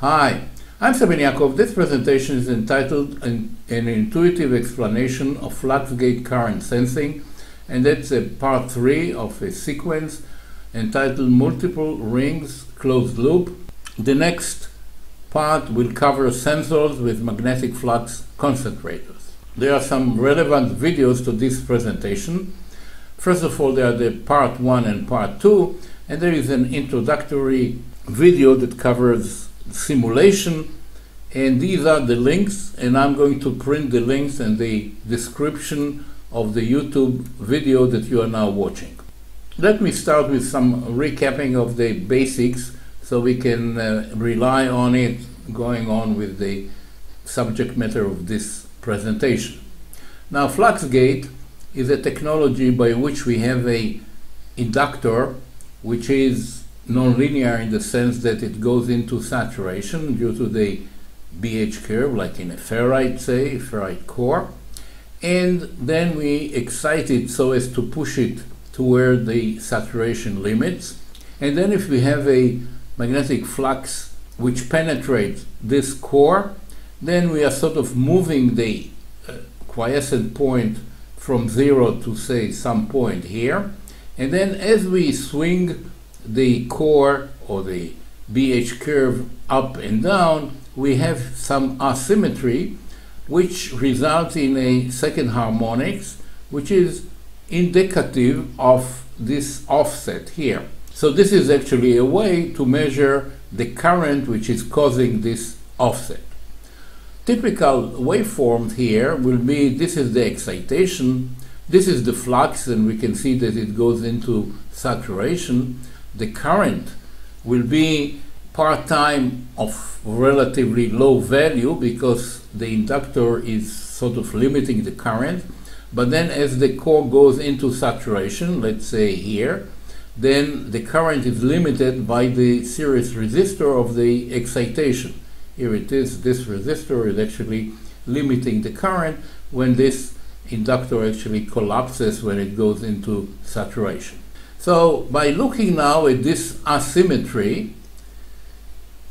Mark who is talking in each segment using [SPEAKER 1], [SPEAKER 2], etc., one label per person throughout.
[SPEAKER 1] Hi, I'm Sam Ben-Yaakov. This presentation is entitled an, an, Intuitive Explanation of Flux Gate Current Sensing, and that's a part three of a sequence entitled Multiple Rings Closed Loop. The next part will cover sensors with magnetic flux concentrators. There are some relevant videos to this presentation. First of all, there are the part one and part two, and there is an introductory video that covers simulation and these are the links and I'm going to print the links and the description of the YouTube video that you are now watching. Let me start with some recapping of the basics so we can uh, rely on it going on with the subject matter of this presentation. Now FluxGate is a technology by which we have a inductor which is nonlinear in the sense that it goes into saturation due to the BH curve, like in a ferrite, say, ferrite core. And then we excite it so as to push it to where the saturation limits. And then if we have a magnetic flux which penetrates this core, then we are sort of moving the uh, quiescent point from zero to say some point here. And then as we swing the core or the BH curve up and down, we have some asymmetry which results in a second harmonics which is indicative of this offset here. So this is actually a way to measure the current which is causing this offset. Typical waveforms here will be this is the excitation, this is the flux and we can see that it goes into saturation the current will be part time of relatively low value because the inductor is sort of limiting the current. But then as the core goes into saturation, let's say here, then the current is limited by the series resistor of the excitation. Here it is, this resistor is actually limiting the current when this inductor actually collapses when it goes into saturation. So by looking now at this asymmetry,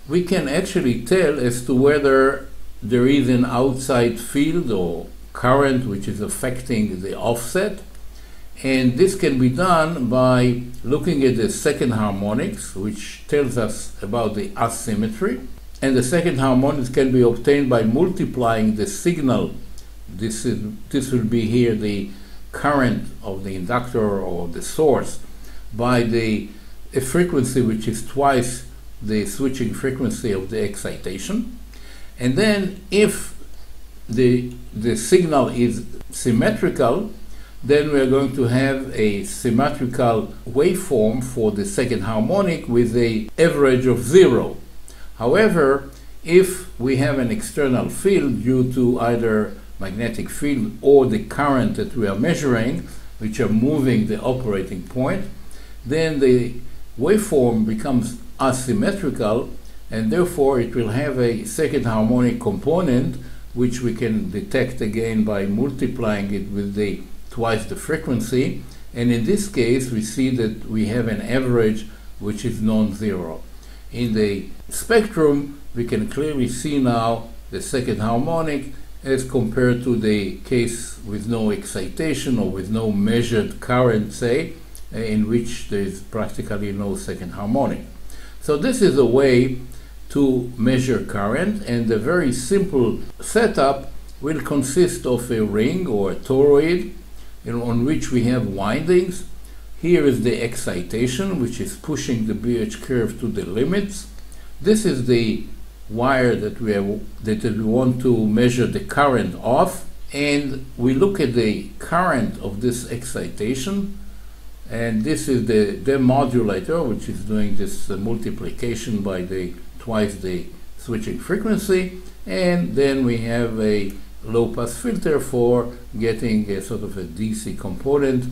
[SPEAKER 1] we can actually tell as to whether there is an outside field or current which is affecting the offset. And this can be done by looking at the second harmonics, which tells us about the asymmetry. And the second harmonics can be obtained by multiplying the signal. This, is, this will be here the current of the inductor or the source by the a frequency which is twice the switching frequency of the excitation. And then if the, the signal is symmetrical, then we're going to have a symmetrical waveform for the second harmonic with a average of zero. However, if we have an external field due to either magnetic field or the current that we are measuring, which are moving the operating point, then the waveform becomes asymmetrical and therefore it will have a second harmonic component which we can detect again by multiplying it with the twice the frequency and in this case we see that we have an average which is non-zero. In the spectrum we can clearly see now the second harmonic as compared to the case with no excitation or with no measured current say Uh, in which there is practically no second harmonic. So this is a way to measure current and the very simple setup will consist of a ring or a toroid on which we have windings. Here is the excitation which is pushing the BH curve to the limits. This is the wire that we, have, that we want to measure the current of and we look at the current of this excitation and this is the demodulator, which is doing this uh, multiplication by the twice the switching frequency. And then we have a low pass filter for getting a sort of a DC component,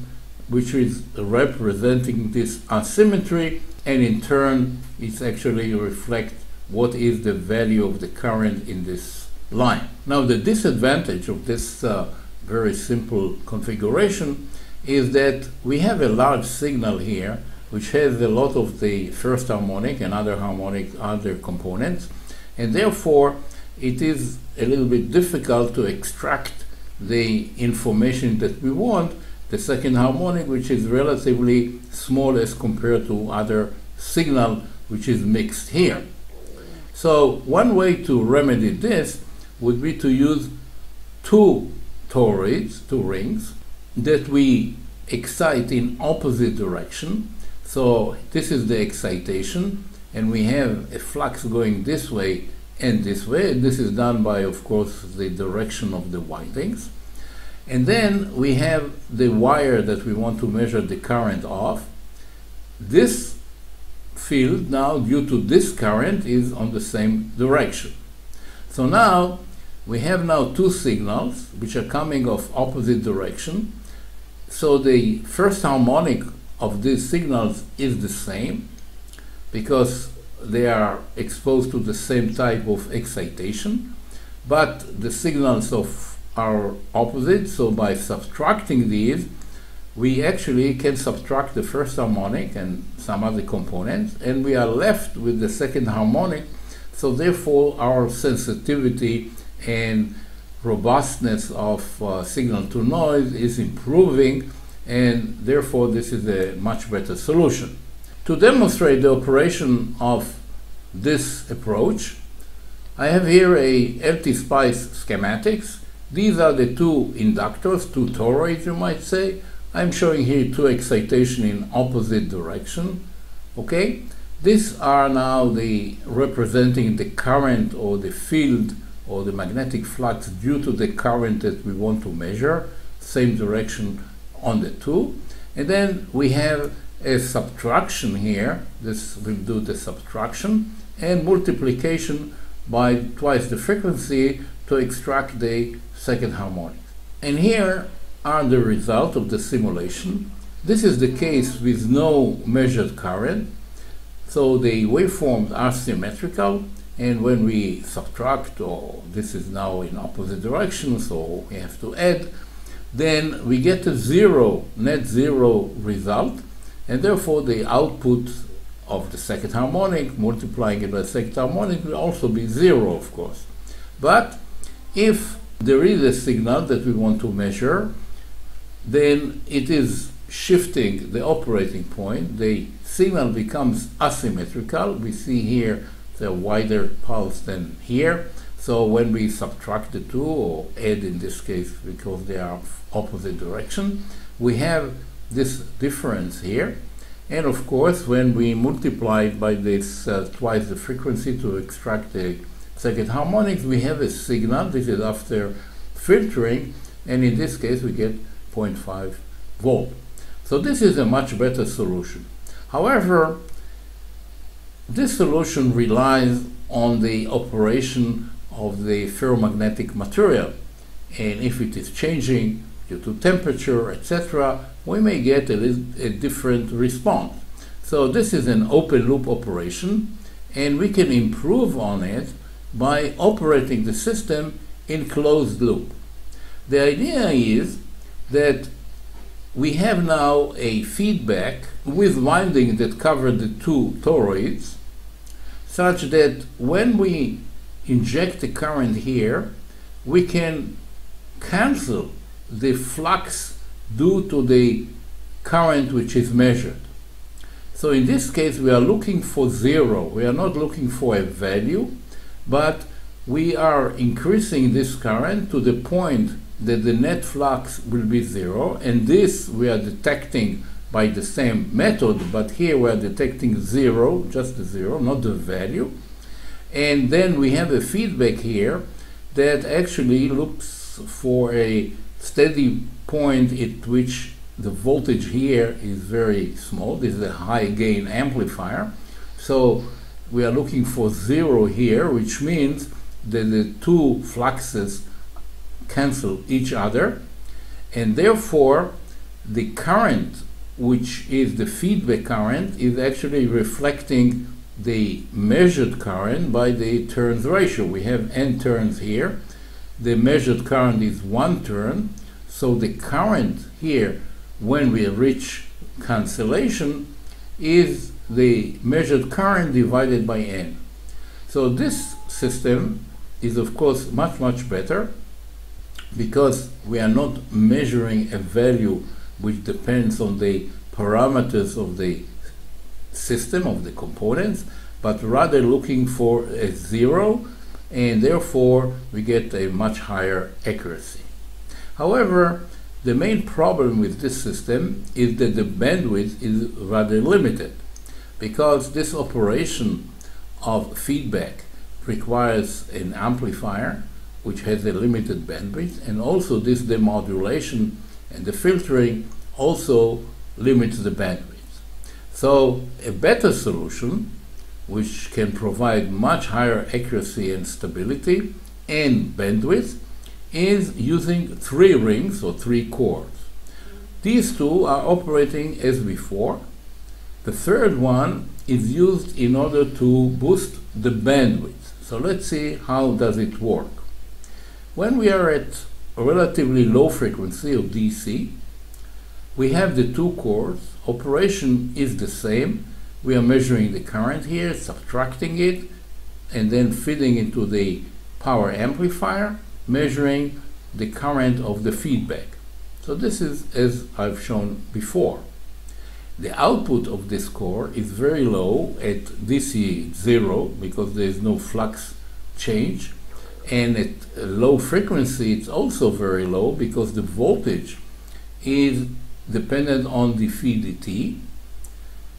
[SPEAKER 1] which is representing this asymmetry. And in turn, it's actually reflect what is the value of the current in this line. Now, the disadvantage of this uh, very simple configuration is that we have a large signal here which has a lot of the first harmonic and other harmonic other components and therefore it is a little bit difficult to extract the information that we want, the second harmonic, which is relatively small as compared to other signal which is mixed here. So one way to remedy this would be to use two toroids, two rings, that we excite in opposite direction. So this is the excitation, and we have a flux going this way and this way. This is done by, of course, the direction of the windings. And then we have the wire that we want to measure the current of. This field now, due to this current, is on the same direction. So now we have now two signals which are coming of opposite direction. So the first harmonic of these signals is the same because they are exposed to the same type of excitation, but the signals of are opposite, so by subtracting these, we actually can subtract the first harmonic and some other components, and we are left with the second harmonic, so therefore our sensitivity and robustness of uh, signal to noise is improving, and therefore this is a much better solution. To demonstrate the operation of this approach, I have here a LT Spice schematics. These are the two inductors, two toroids you might say. I'm showing here two excitation in opposite direction. Okay, these are now the representing the current or the field or the magnetic flux due to the current that we want to measure, same direction on the two. And then we have a subtraction here, this will do the subtraction, and multiplication by twice the frequency to extract the second harmonic. And here are the result of the simulation. This is the case with no measured current. So the waveforms are symmetrical, and when we subtract, or this is now in opposite direction, so we have to add, then we get a zero, net zero result, and therefore the output of the second harmonic, multiplying it by the second harmonic will also be zero, of course. But if there is a signal that we want to measure, then it is shifting the operating point. The signal becomes asymmetrical. We see here the wider pulse than here. So when we subtract the two, or add in this case because they are opposite direction, we have this difference here. And of course, when we multiply by this uh, twice the frequency to extract the second harmonics, we have a signal. This is after filtering, and in this case, we get 0.5 volt. So this is a much better solution. However, this solution relies on the operation of the ferromagnetic material. And if it is changing due to temperature, etc., we may get a, a different response. So this is an open loop operation, and we can improve on it by operating the system in closed loop. The idea is that we have now a feedback with winding that cover the two toroids, such that when we inject the current here, we can cancel the flux due to the current which is measured. So in this case, we are looking for zero. We are not looking for a value, but we are increasing this current to the point that the net flux will be zero, and this we are detecting by the same method, but here we are detecting zero, just the zero, not the value. And then we have a feedback here that actually looks for a steady point at which the voltage here is very small. This is a high gain amplifier. So we are looking for zero here, which means that the two fluxes cancel each other, and therefore the current, which is the feedback current, is actually reflecting the measured current by the turns ratio. We have n turns here. The measured current is one turn, so the current here, when we reach cancellation, is the measured current divided by n. So this system is of course much much better because we are not measuring a value which depends on the parameters of the system of the components but rather looking for a zero and therefore we get a much higher accuracy. However, the main problem with this system is that the bandwidth is rather limited because this operation of feedback requires an amplifier which has a limited bandwidth and also this demodulation and the filtering also limits the bandwidth. So a better solution which can provide much higher accuracy and stability and bandwidth is using three rings or three cores. These two are operating as before. The third one is used in order to boost the bandwidth. So let's see how does it work. When we are at relatively low frequency of DC, we have the two cores. Operation is the same. We are measuring the current here, subtracting it, and then feeding into the power amplifier measuring the current of the feedback. So this is as I've shown before. The output of this core is very low at DC 0 because there is no flux change and at uh, low frequency it's also very low because the voltage is dependent on the phi dt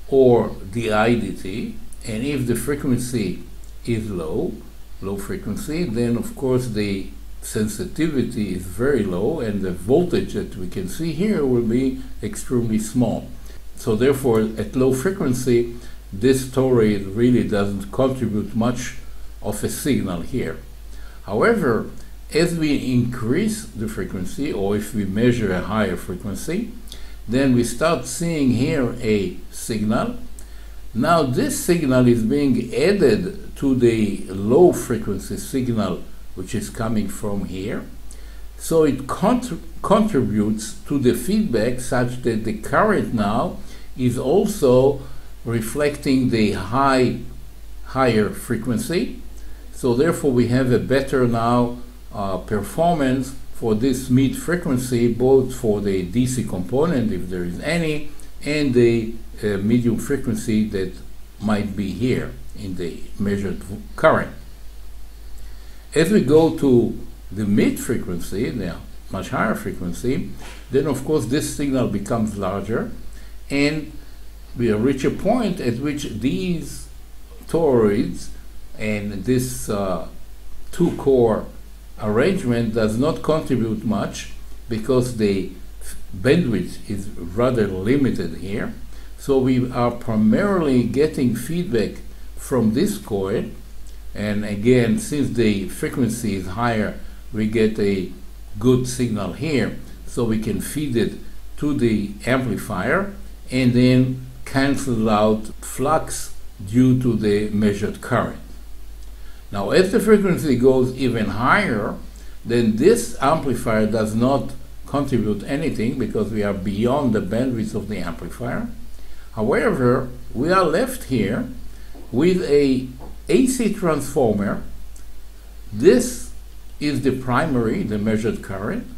[SPEAKER 1] or the IDT and if the frequency is low, low frequency, then of course the sensitivity is very low and the voltage that we can see here will be extremely small. So therefore, at low frequency, this toroid really doesn't contribute much of a signal here. However, as we increase the frequency, or if we measure a higher frequency, then we start seeing here a signal. Now this signal is being added to the low frequency signal which is coming from here. So it contributes to the feedback such that the current now is also reflecting the high higher frequency. So therefore we have a better now uh, performance for this mid frequency both for the DC component if there is any and the uh, medium frequency that might be here in the measured current. As we go to the mid frequency, the much higher frequency, then of course this signal becomes larger and we reach a point at which these toroids and this uh, two core arrangement does not contribute much because the bandwidth is rather limited here. So we are primarily getting feedback from this coil and again, since the frequency is higher, we get a good signal here. So we can feed it to the amplifier and then cancel out flux due to the measured current. Now, if the frequency goes even higher, then this amplifier does not contribute anything because we are beyond the bandwidth of the amplifier. However, we are left here with a AC transformer, this is the primary, the measured current,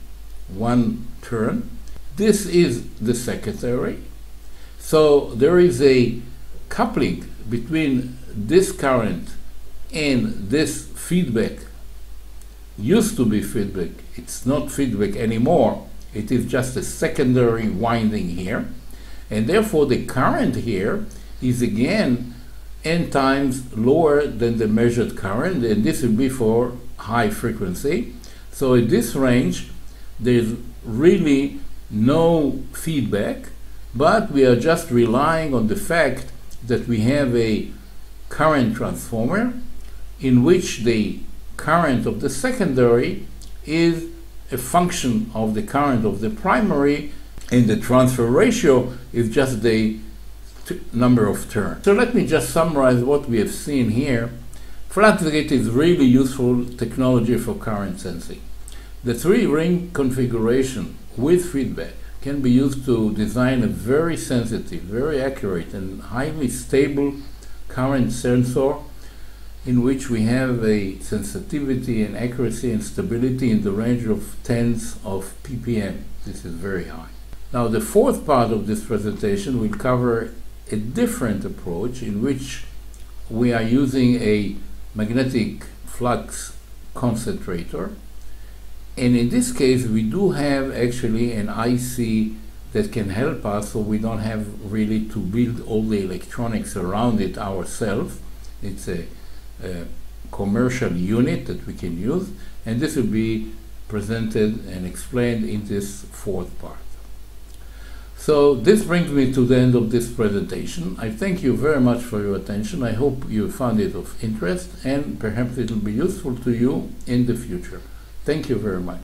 [SPEAKER 1] one turn. This is the secondary. So there is a coupling between this current and this feedback. Used to be feedback, it's not feedback anymore. It is just a secondary winding here. And therefore, the current here is again n times lower than the measured current, and this will be for high frequency. So in this range, there's really no feedback, but we are just relying on the fact that we have a current transformer in which the current of the secondary is a function of the current of the primary, and the transfer ratio is just the number of turns. So let me just summarize what we have seen here. FluxGate is really useful technology for current sensing. The three ring configuration with feedback can be used to design a very sensitive, very accurate, and highly stable current sensor in which we have a sensitivity and accuracy and stability in the range of tens of ppm. This is very high. Now, the fourth part of this presentation will cover a different approach in which we are using a magnetic flux concentrator. And in this case, we do have actually an IC that can help us so we don't have really to build all the electronics around it ourselves. It's a commercial unit that we can use, and this will be presented and explained in this fourth part. So this brings me to the end of this presentation. I thank you very much for your attention. I hope you found it of interest and perhaps it will be useful to you in the future. Thank you very much.